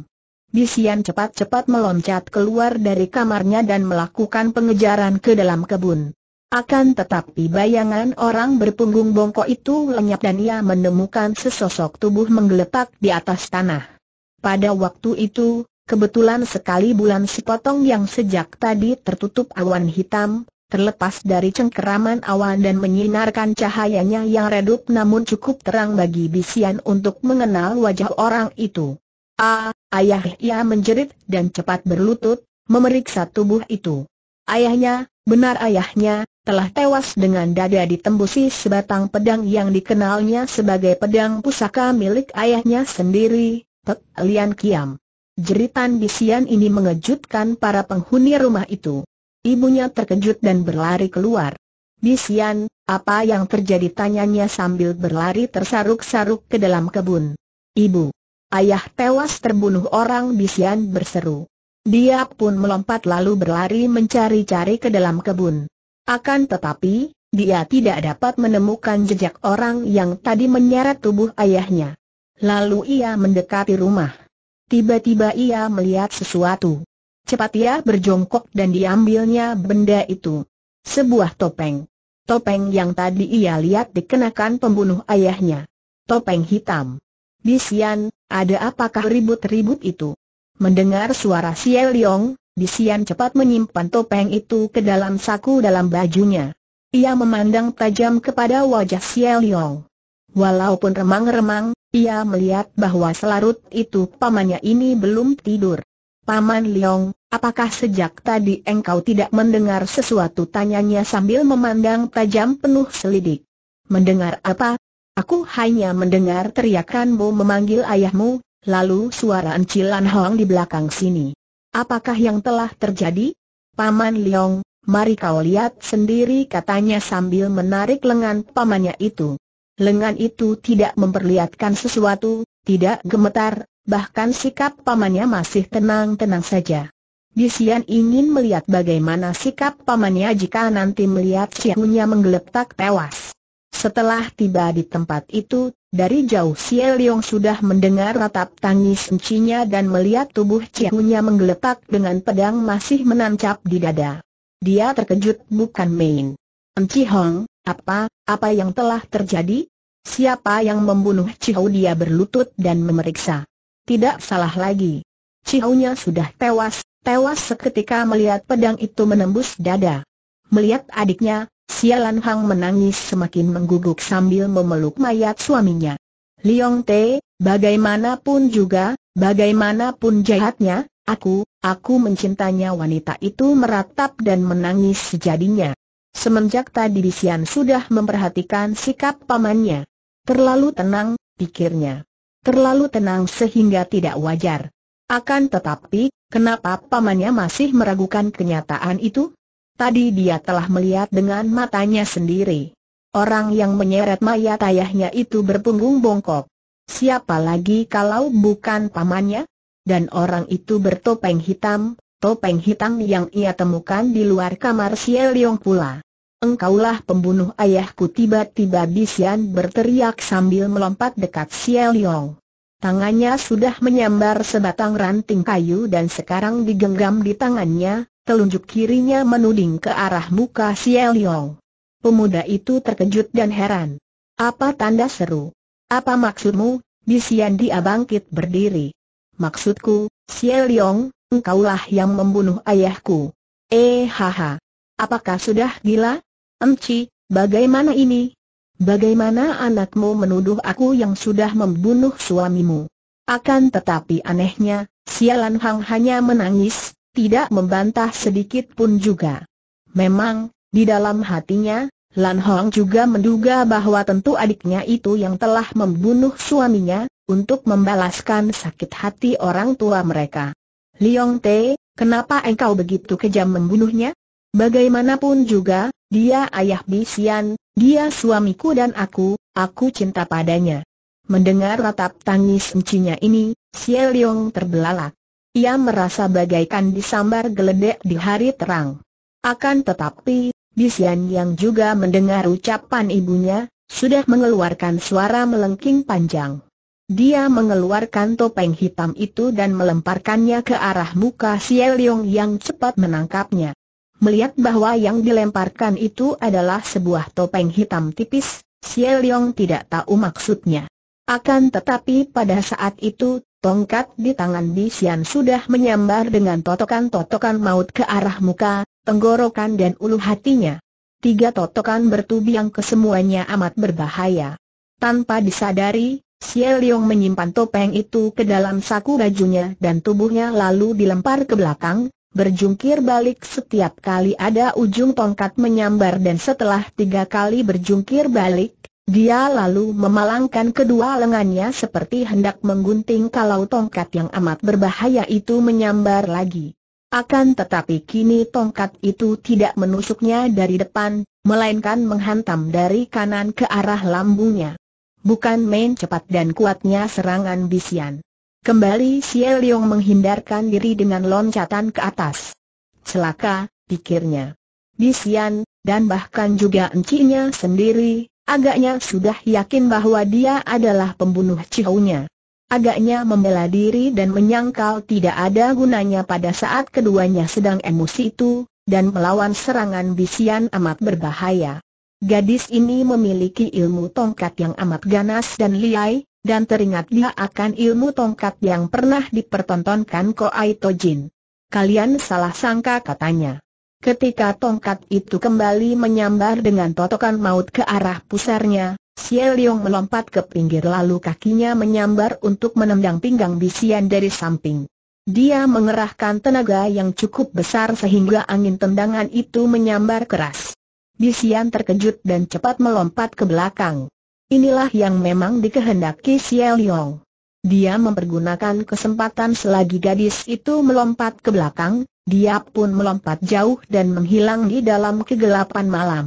Bisian cepat-cepat meloncat keluar dari kamarnya dan melakukan pengejaran ke dalam kebun. Akan tetapi bayangan orang berpunggung bongkok itu lenyap dan ia menemukan sesosok tubuh menggeletak di atas tanah. Pada waktu itu, kebetulan sekali bulan sepotong yang sejak tadi tertutup awan hitam, terlepas dari cengkeraman awan dan menyinarkan cahayanya yang redup namun cukup terang bagi Bisian untuk mengenal wajah orang itu. Ah, ayah ia menjerit dan cepat berlutut, memeriksa tubuh itu. Ayahnya, benar ayahnya, telah tewas dengan dada ditembusi sebatang pedang yang dikenalnya sebagai pedang pusaka milik ayahnya sendiri, Pek Lian Kiam. Jeritan bisian ini mengejutkan para penghuni rumah itu. Ibunya terkejut dan berlari keluar. Bisian, apa yang terjadi tanyanya sambil berlari tersaruk-saruk ke dalam kebun. Ibu. Ayah tewas terbunuh orang Bisian berseru. Dia pun melompat lalu berlari mencari-cari ke dalam kebun. Akan tetapi, dia tidak dapat menemukan jejak orang yang tadi menyeret tubuh ayahnya. Lalu ia mendekati rumah. Tiba-tiba ia melihat sesuatu. Cepat ia berjongkok dan diambilnya benda itu. Sebuah topeng. Topeng yang tadi ia lihat dikenakan pembunuh ayahnya. Topeng hitam. Bisian, ada apakah ribut-ribut itu? Mendengar suara Siel Leong, Bisian cepat menyimpan topeng itu ke dalam saku dalam bajunya. Ia memandang tajam kepada wajah Xiao Liong. Walaupun remang-remang, ia melihat bahwa selarut itu pamannya ini belum tidur. Paman Liong, apakah sejak tadi engkau tidak mendengar sesuatu tanyanya sambil memandang tajam penuh selidik. Mendengar apa? Aku hanya mendengar teriakanmu memanggil ayahmu, lalu suara encilan Hong di belakang sini. Apakah yang telah terjadi? Paman Liong, mari kau lihat sendiri katanya sambil menarik lengan pamannya itu. Lengan itu tidak memperlihatkan sesuatu, tidak gemetar, bahkan sikap pamannya masih tenang-tenang saja. Bisian ingin melihat bagaimana sikap pamannya jika nanti melihat Xiaonya menggeletak tewas. Setelah tiba di tempat itu, dari jauh Xie Leong sudah mendengar ratap tangis encinya dan melihat tubuh Xiaonya menggeletak dengan pedang masih menancap di dada. Dia terkejut bukan main. Enci Hong, apa, apa yang telah terjadi? Siapa yang membunuh Ciao dia berlutut dan memeriksa. Tidak salah lagi. Ciao-nya sudah tewas, tewas seketika melihat pedang itu menembus dada. Melihat adiknya, Sialan Hang menangis semakin mengguguk sambil memeluk mayat suaminya. Liong Te, bagaimanapun juga, bagaimanapun jahatnya, aku, aku mencintanya wanita itu meratap dan menangis sejadinya. Semenjak tadi Bisian sudah memperhatikan sikap pamannya. Terlalu tenang, pikirnya. Terlalu tenang sehingga tidak wajar. Akan tetapi, kenapa pamannya masih meragukan kenyataan itu? Tadi dia telah melihat dengan matanya sendiri. Orang yang menyeret mayat ayahnya itu berpunggung bongkok. Siapa lagi kalau bukan pamannya? Dan orang itu bertopeng hitam, topeng hitam yang ia temukan di luar kamar Siel Leong pula. Engkaulah pembunuh ayahku tiba-tiba Bisian berteriak sambil melompat dekat Xie Liong. Tangannya sudah menyambar sebatang ranting kayu dan sekarang digenggam di tangannya, telunjuk kirinya menuding ke arah muka Xie Liong. Pemuda itu terkejut dan heran. Apa tanda seru? Apa maksudmu? Bisian dia bangkit berdiri. Maksudku, Xie Liong, engkaulah yang membunuh ayahku. Eh haha. Apakah sudah gila? Enci, bagaimana ini? Bagaimana anakmu menuduh aku yang sudah membunuh suamimu? Akan tetapi anehnya, Sialan Hang hanya menangis, tidak membantah sedikit pun juga. Memang, di dalam hatinya, Lan Hong juga menduga bahwa tentu adiknya itu yang telah membunuh suaminya, untuk membalaskan sakit hati orang tua mereka. Liong Te, kenapa engkau begitu kejam membunuhnya? Bagaimanapun juga, dia ayah Bisian, dia suamiku dan aku, aku cinta padanya. Mendengar ratap tangis encinya ini, Xie Leong terbelalak. Ia merasa bagaikan disambar geledek di hari terang. Akan tetapi, Bisian yang juga mendengar ucapan ibunya, sudah mengeluarkan suara melengking panjang. Dia mengeluarkan topeng hitam itu dan melemparkannya ke arah muka Xie Leong yang cepat menangkapnya. Melihat bahwa yang dilemparkan itu adalah sebuah topeng hitam tipis, Xie Leong tidak tahu maksudnya. Akan tetapi pada saat itu, tongkat di tangan Bisian sudah menyambar dengan totokan-totokan maut ke arah muka, tenggorokan dan ulu hatinya. Tiga totokan bertubi yang kesemuanya amat berbahaya. Tanpa disadari, Xie Leong menyimpan topeng itu ke dalam saku bajunya dan tubuhnya lalu dilempar ke belakang, berjungkir balik setiap kali ada ujung tongkat menyambar dan setelah tiga kali berjungkir balik, dia lalu memalangkan kedua lengannya seperti hendak menggunting kalau tongkat yang amat berbahaya itu menyambar lagi. Akan tetapi kini tongkat itu tidak menusuknya dari depan, melainkan menghantam dari kanan ke arah lambungnya. Bukan main cepat dan kuatnya serangan bisian. Kembali Xie Leong menghindarkan diri dengan loncatan ke atas. Celaka, pikirnya. Bisian, dan bahkan juga encinya sendiri, agaknya sudah yakin bahwa dia adalah pembunuh Cihounya. Agaknya membela diri dan menyangkal tidak ada gunanya pada saat keduanya sedang emosi itu, dan melawan serangan bisian amat berbahaya. Gadis ini memiliki ilmu tongkat yang amat ganas dan liai, dan teringat dia akan ilmu tongkat yang pernah dipertontonkan Koai Tojin. Kalian salah sangka katanya. Ketika tongkat itu kembali menyambar dengan totokan maut ke arah pusarnya, Xie Leong melompat ke pinggir lalu kakinya menyambar untuk menendang pinggang bisian dari samping. dia mengerahkan tenaga yang cukup besar sehingga angin tendangan itu menyambar keras. Bisian terkejut dan cepat melompat ke belakang. Inilah yang memang dikehendaki Xie Liong. Dia mempergunakan kesempatan selagi gadis itu melompat ke belakang, dia pun melompat jauh dan menghilang di dalam kegelapan malam.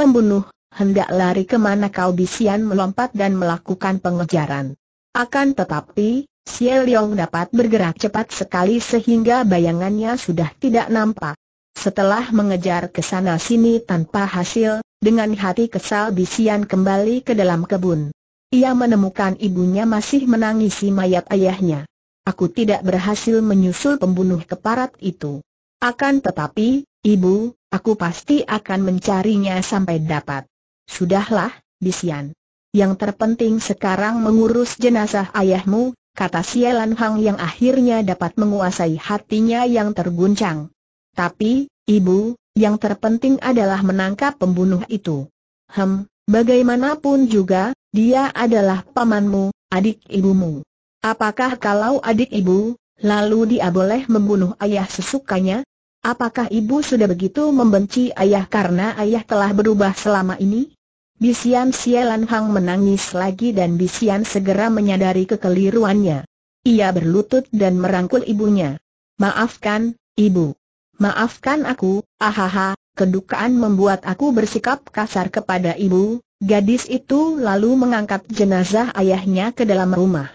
Pembunuh, hendak lari ke mana kau bisian melompat dan melakukan pengejaran. Akan tetapi, Xie Liong dapat bergerak cepat sekali sehingga bayangannya sudah tidak nampak. Setelah mengejar ke sana sini tanpa hasil, dengan hati kesal Bisian kembali ke dalam kebun. Ia menemukan ibunya masih menangisi mayat ayahnya. Aku tidak berhasil menyusul pembunuh keparat itu. Akan tetapi, ibu, aku pasti akan mencarinya sampai dapat. Sudahlah, Bisian. Yang terpenting sekarang mengurus jenazah ayahmu, kata Sielan Hang yang akhirnya dapat menguasai hatinya yang terguncang. Tapi, ibu, yang terpenting adalah menangkap pembunuh itu. Hem, bagaimanapun juga, dia adalah pamanmu, adik ibumu. Apakah kalau adik ibu, lalu dia boleh membunuh ayah sesukanya? Apakah ibu sudah begitu membenci ayah karena ayah telah berubah selama ini? Bisian Sielan Hang menangis lagi dan Bisian segera menyadari kekeliruannya. Ia berlutut dan merangkul ibunya. Maafkan, ibu. Maafkan aku, ahaha, kedukaan membuat aku bersikap kasar kepada ibu, gadis itu lalu mengangkat jenazah ayahnya ke dalam rumah.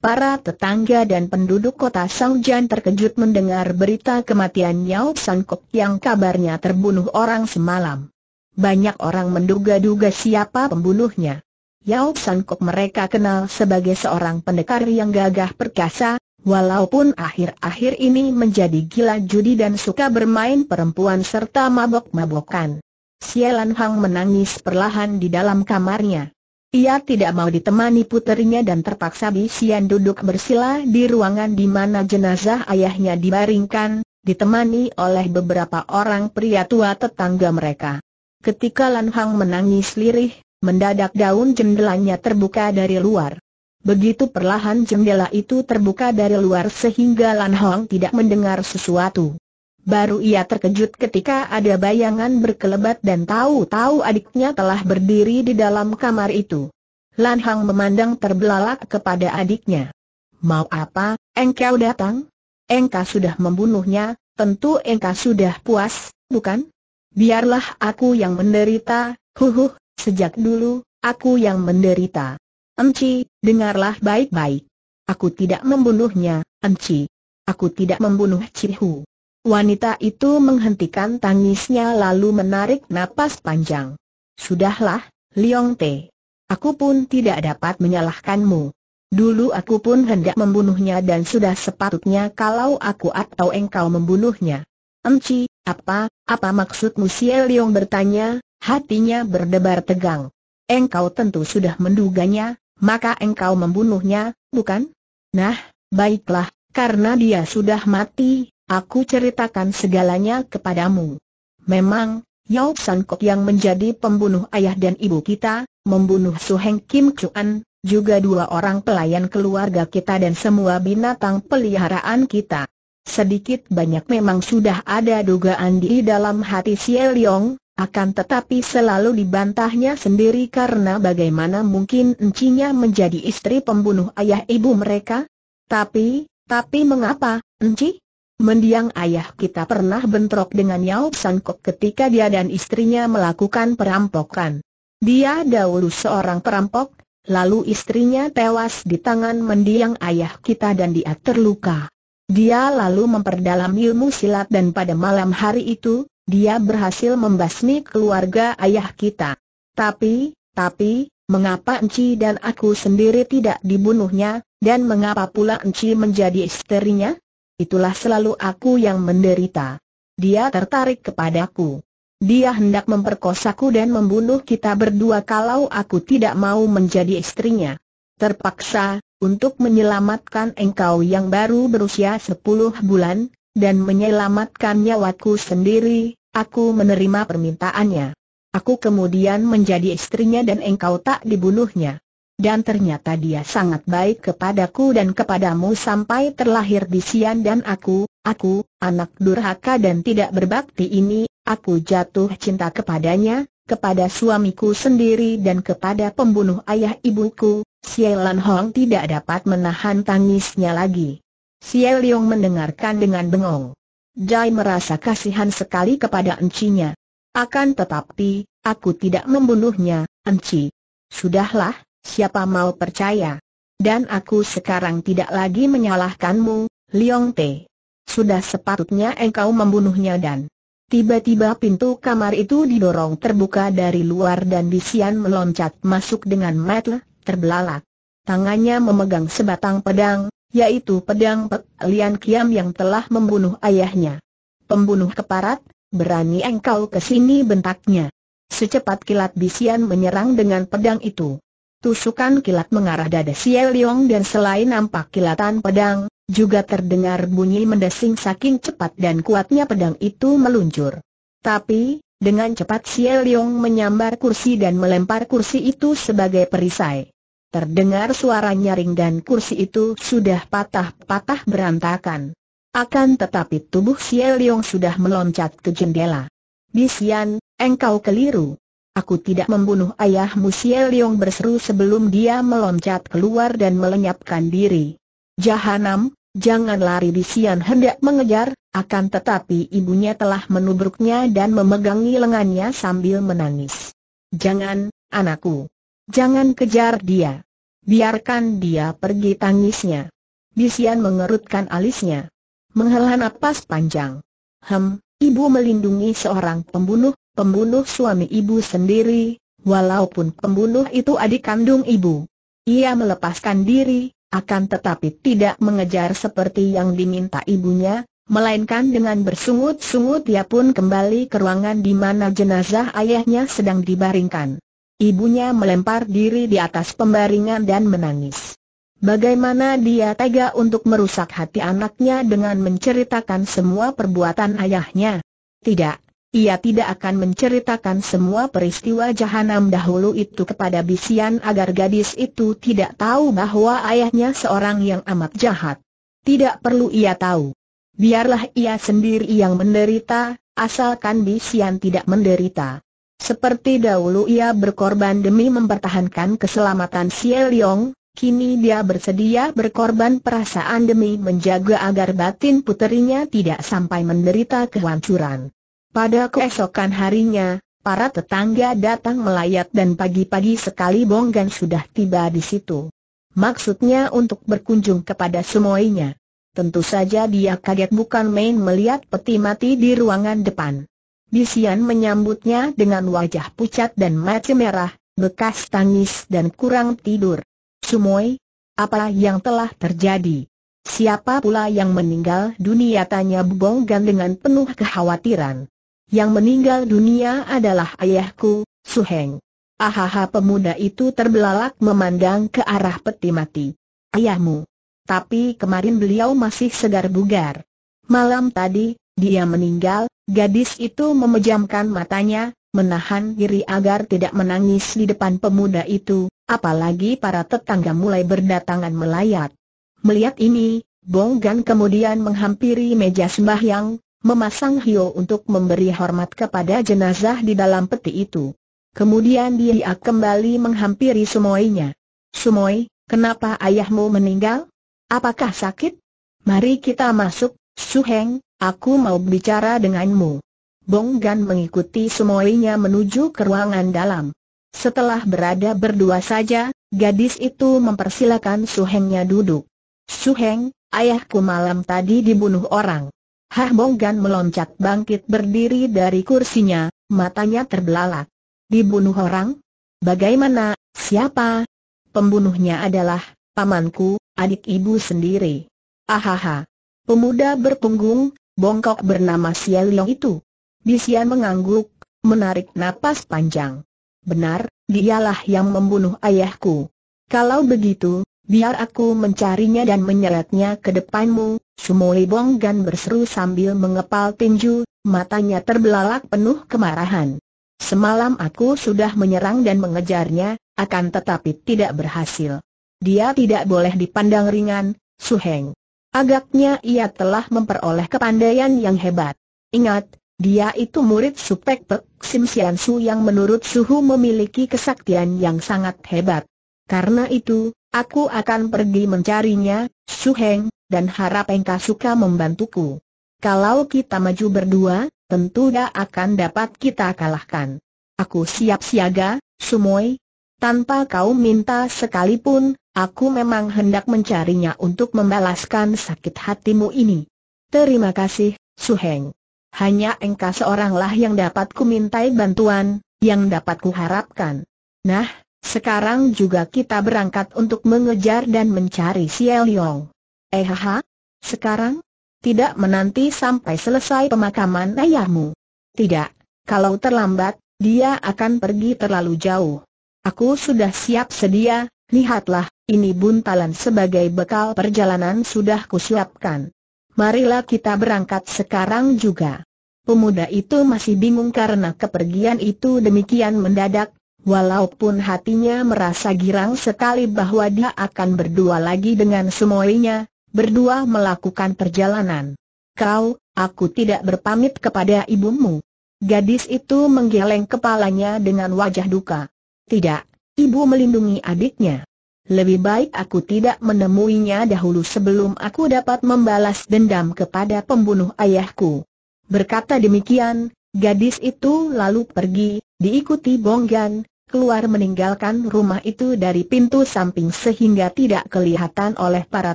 Para tetangga dan penduduk kota Sangjan terkejut mendengar berita kematian Yao Sangkok yang kabarnya terbunuh orang semalam. Banyak orang menduga-duga siapa pembunuhnya. Yao Sangkok mereka kenal sebagai seorang pendekar yang gagah perkasa, Walaupun akhir-akhir ini menjadi gila judi dan suka bermain perempuan serta mabok-mabokan. Sielan Hang menangis perlahan di dalam kamarnya. Ia tidak mau ditemani puterinya dan terpaksa Bisian duduk bersila di ruangan di mana jenazah ayahnya dibaringkan, ditemani oleh beberapa orang pria tua tetangga mereka. Ketika Lan Hang menangis lirih, mendadak daun jendelanya terbuka dari luar. Begitu perlahan jendela itu terbuka dari luar sehingga Lan Hong tidak mendengar sesuatu. Baru ia terkejut ketika ada bayangan berkelebat dan tahu-tahu adiknya telah berdiri di dalam kamar itu. Lan Hong memandang terbelalak kepada adiknya. Mau apa, engkau datang? Engkau sudah membunuhnya, tentu engkau sudah puas, bukan? Biarlah aku yang menderita, huhuh, sejak dulu, aku yang menderita. Enci, dengarlah baik-baik. Aku tidak membunuhnya, Enci. Aku tidak membunuh Cihu. Wanita itu menghentikan tangisnya lalu menarik napas panjang. Sudahlah, Liong Te. Aku pun tidak dapat menyalahkanmu. Dulu aku pun hendak membunuhnya dan sudah sepatutnya kalau aku atau engkau membunuhnya. Enci, apa, apa maksudmu Si Liong bertanya, hatinya berdebar tegang. Engkau tentu sudah menduganya, maka engkau membunuhnya, bukan? Nah, baiklah, karena dia sudah mati, aku ceritakan segalanya kepadamu. Memang, Yao San Kok yang menjadi pembunuh ayah dan ibu kita, membunuh Su Heng Kim Chuan, juga dua orang pelayan keluarga kita dan semua binatang peliharaan kita. Sedikit banyak memang sudah ada dugaan di dalam hati Xie Liong, akan tetapi selalu dibantahnya sendiri karena bagaimana mungkin encinya menjadi istri pembunuh ayah ibu mereka? Tapi, tapi mengapa, enci? Mendiang ayah kita pernah bentrok dengan Yao Sangkok ketika dia dan istrinya melakukan perampokan. Dia dahulu seorang perampok, lalu istrinya tewas di tangan mendiang ayah kita dan dia terluka. Dia lalu memperdalam ilmu silat dan pada malam hari itu, dia berhasil membasmi keluarga ayah kita. Tapi, tapi, mengapa Enci dan aku sendiri tidak dibunuhnya, dan mengapa pula Enci menjadi istrinya? Itulah selalu aku yang menderita. Dia tertarik kepadaku. Dia hendak memperkosaku dan membunuh kita berdua kalau aku tidak mau menjadi istrinya. Terpaksa, untuk menyelamatkan engkau yang baru berusia sepuluh bulan, dan menyelamatkan nyawaku sendiri, aku menerima permintaannya. Aku kemudian menjadi istrinya dan engkau tak dibunuhnya. dan ternyata dia sangat baik kepadaku dan kepadamu sampai terlahir di Sian dan aku, aku, anak durhaka dan tidak berbakti ini, aku jatuh cinta kepadanya, kepada suamiku sendiri dan kepada pembunuh ayah ibuku, Sielan Hong tidak dapat menahan tangisnya lagi. Siel Leong mendengarkan dengan bengong. Jai merasa kasihan sekali kepada encinya. Akan tetapi, aku tidak membunuhnya, enci. Sudahlah, siapa mau percaya? Dan aku sekarang tidak lagi menyalahkanmu, Liong Te. Sudah sepatutnya engkau membunuhnya dan Tiba-tiba pintu kamar itu didorong terbuka dari luar dan Bisian meloncat masuk dengan mata terbelalak. Tangannya memegang sebatang pedang, yaitu pedang Pek Lian Kiam yang telah membunuh ayahnya. Pembunuh keparat, berani engkau ke sini bentaknya. Secepat kilat Bisian menyerang dengan pedang itu. Tusukan kilat mengarah dada Siel Leong dan selain nampak kilatan pedang, juga terdengar bunyi mendesing saking cepat dan kuatnya pedang itu meluncur. Tapi, dengan cepat Xie Leong menyambar kursi dan melempar kursi itu sebagai perisai. Terdengar suara nyaring dan kursi itu sudah patah-patah berantakan. Akan tetapi tubuh Xie Leong sudah meloncat ke jendela. Bisian, engkau keliru. Aku tidak membunuh ayahmu Xie Leong berseru sebelum dia meloncat keluar dan melenyapkan diri. Jahanam, jangan lari di Sian hendak mengejar, akan tetapi ibunya telah menubruknya dan memegangi lengannya sambil menangis. Jangan, anakku. Jangan kejar dia. Biarkan dia pergi tangisnya. Bisian mengerutkan alisnya. Menghela napas panjang. Hem, ibu melindungi seorang pembunuh, pembunuh suami ibu sendiri, walaupun pembunuh itu adik kandung ibu. Ia melepaskan diri, akan tetapi tidak mengejar seperti yang diminta ibunya, melainkan dengan bersungut-sungut ia pun kembali ke ruangan di mana jenazah ayahnya sedang dibaringkan. Ibunya melempar diri di atas pembaringan dan menangis. Bagaimana dia tega untuk merusak hati anaknya dengan menceritakan semua perbuatan ayahnya? Tidak, ia tidak akan menceritakan semua peristiwa jahanam dahulu itu kepada Bisian agar gadis itu tidak tahu bahwa ayahnya seorang yang amat jahat. Tidak perlu ia tahu. Biarlah ia sendiri yang menderita, asalkan Bisian tidak menderita. Seperti dahulu ia berkorban demi mempertahankan keselamatan Xie Leong, kini dia bersedia berkorban perasaan demi menjaga agar batin puterinya tidak sampai menderita kehancuran. Pada keesokan harinya, para tetangga datang melayat dan pagi-pagi sekali Bonggan sudah tiba di situ. Maksudnya untuk berkunjung kepada semuanya. Tentu saja dia kaget bukan main melihat peti mati di ruangan depan. Bisian menyambutnya dengan wajah pucat dan mata merah, bekas tangis dan kurang tidur. Sumoy, apa yang telah terjadi? Siapa pula yang meninggal dunia tanya Bonggan dengan penuh kekhawatiran. Yang meninggal dunia adalah ayahku, Suheng. Ahaha pemuda itu terbelalak memandang ke arah peti mati. Ayahmu. Tapi kemarin beliau masih segar bugar. Malam tadi, dia meninggal, gadis itu memejamkan matanya, menahan diri agar tidak menangis di depan pemuda itu, apalagi para tetangga mulai berdatangan melayat. Melihat ini, Bong Gan kemudian menghampiri meja sembahyang, memasang hio untuk memberi hormat kepada jenazah di dalam peti itu. Kemudian dia kembali menghampiri Sumoinya. Sumoy, kenapa ayahmu meninggal? Apakah sakit? Mari kita masuk, Suheng, aku mau bicara denganmu. Bong Gan mengikuti Sumoinya menuju ke ruangan dalam. Setelah berada berdua saja, gadis itu mempersilakan Suhengnya duduk. Suheng, ayahku malam tadi dibunuh orang. Hah Bonggan meloncat bangkit berdiri dari kursinya, matanya terbelalak. Dibunuh orang? Bagaimana, siapa? Pembunuhnya adalah, pamanku, adik ibu sendiri. Ahaha. Pemuda berpunggung, bongkok bernama Sialiong itu. Bisian mengangguk, menarik napas panjang. Benar, dialah yang membunuh ayahku. Kalau begitu, Biar aku mencarinya dan menyeretnya ke depanmu, Sumoi Bonggan berseru sambil mengepal tinju, matanya terbelalak penuh kemarahan. Semalam aku sudah menyerang dan mengejarnya, akan tetapi tidak berhasil. Dia tidak boleh dipandang ringan, Su Heng. Agaknya ia telah memperoleh kepandaian yang hebat. Ingat, dia itu murid Supek Pek Sim Sian Su yang menurut suhu memiliki kesaktian yang sangat hebat. Karena itu, aku akan pergi mencarinya, Su Heng, dan harap engkau suka membantuku. Kalau kita maju berdua, tentu dia akan dapat kita kalahkan. Aku siap siaga, Sumoy. Tanpa kau minta sekalipun, aku memang hendak mencarinya untuk membalaskan sakit hatimu ini. Terima kasih, Suheng. Hanya engkau seoranglah yang dapat ku mintai bantuan, yang dapat ku harapkan. Nah, sekarang juga kita berangkat untuk mengejar dan mencari Siel Yong. Eh haha? Sekarang? Tidak menanti sampai selesai pemakaman ayahmu. Tidak, kalau terlambat, dia akan pergi terlalu jauh. Aku sudah siap sedia, lihatlah, ini buntalan sebagai bekal perjalanan sudah kusiapkan. Marilah kita berangkat sekarang juga. Pemuda itu masih bingung karena kepergian itu demikian mendadak, walaupun hatinya merasa girang sekali bahwa dia akan berdua lagi dengan semuanya, berdua melakukan perjalanan. Kau, aku tidak berpamit kepada ibumu. Gadis itu menggeleng kepalanya dengan wajah duka. Tidak, ibu melindungi adiknya. Lebih baik aku tidak menemuinya dahulu sebelum aku dapat membalas dendam kepada pembunuh ayahku. Berkata demikian, gadis itu lalu pergi, diikuti Bonggan, keluar meninggalkan rumah itu dari pintu samping sehingga tidak kelihatan oleh para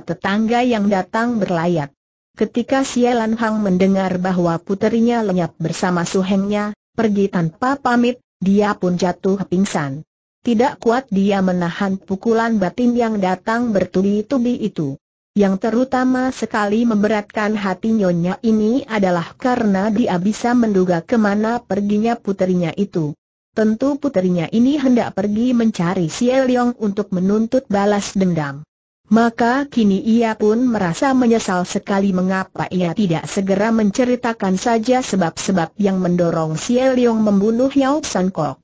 tetangga yang datang berlayat. Ketika Sielan Hang mendengar bahwa puterinya lenyap bersama suhengnya, pergi tanpa pamit, dia pun jatuh pingsan. Tidak kuat dia menahan pukulan batin yang datang bertubi-tubi itu. Yang terutama sekali memberatkan hati nyonya ini adalah karena dia bisa menduga ke mana perginya puterinya itu. Tentu puterinya ini hendak pergi mencari Siel Leong untuk menuntut balas dendam. Maka kini ia pun merasa menyesal sekali mengapa ia tidak segera menceritakan saja sebab-sebab yang mendorong Siel Leong membunuh Yao San Kok.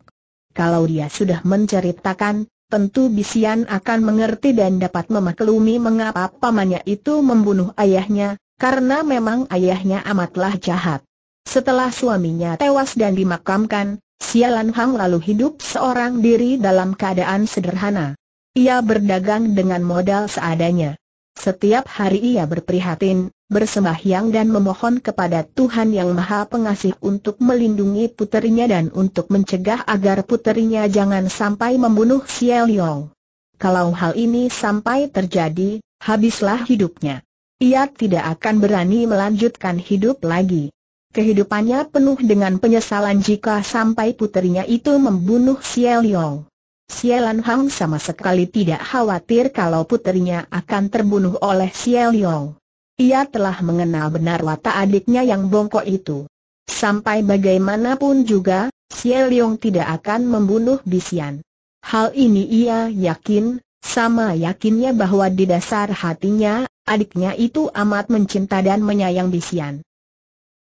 Kalau dia sudah menceritakan, tentu Bisian akan mengerti dan dapat memaklumi mengapa pamannya itu membunuh ayahnya, karena memang ayahnya amatlah jahat. Setelah suaminya tewas dan dimakamkan, Sialan Hang lalu hidup seorang diri dalam keadaan sederhana. Ia berdagang dengan modal seadanya. Setiap hari ia berprihatin, bersembahyang dan memohon kepada Tuhan Yang Maha Pengasih untuk melindungi puterinya dan untuk mencegah agar puterinya jangan sampai membunuh Xiao Liong. Kalau hal ini sampai terjadi, habislah hidupnya. Ia tidak akan berani melanjutkan hidup lagi. Kehidupannya penuh dengan penyesalan jika sampai puterinya itu membunuh Xiao Liong. Sielan Hang sama sekali tidak khawatir kalau puterinya akan terbunuh oleh Xiao Liong. Ia telah mengenal benar watak adiknya yang bongkok itu. Sampai bagaimanapun juga, Xiao Liong tidak akan membunuh Bisian. Hal ini ia yakin, sama yakinnya bahwa di dasar hatinya, adiknya itu amat mencinta dan menyayang Bisian.